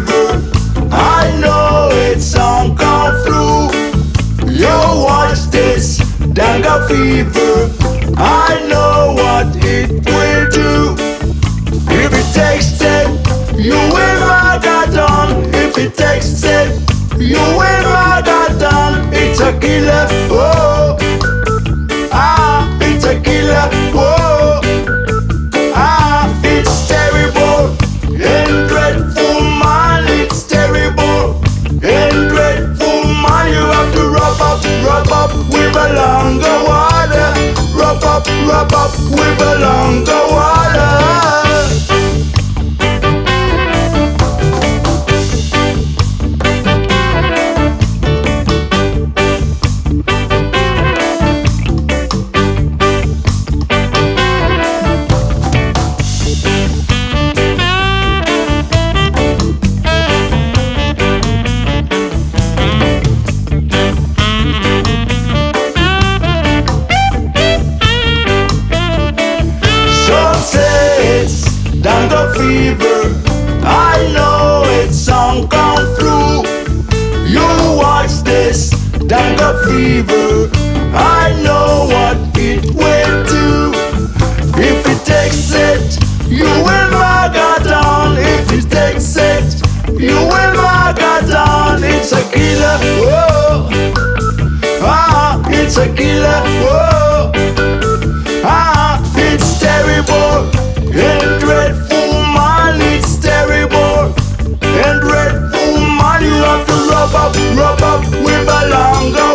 river. I know it's on come through. You watch this dengue fever. I know what it will do. If it takes ten, you will marathon. If it takes ten, you will marathon. It's a killer. Oh. Rub up, with a longer water. Fever. I know it's some come through. You watch this Dango fever. I know what it will do. If it takes it, you will Magadan. If it takes it, you will Magadan. It's a killer. Whoa. Ah, it's a killer. up, rub up with a long gun.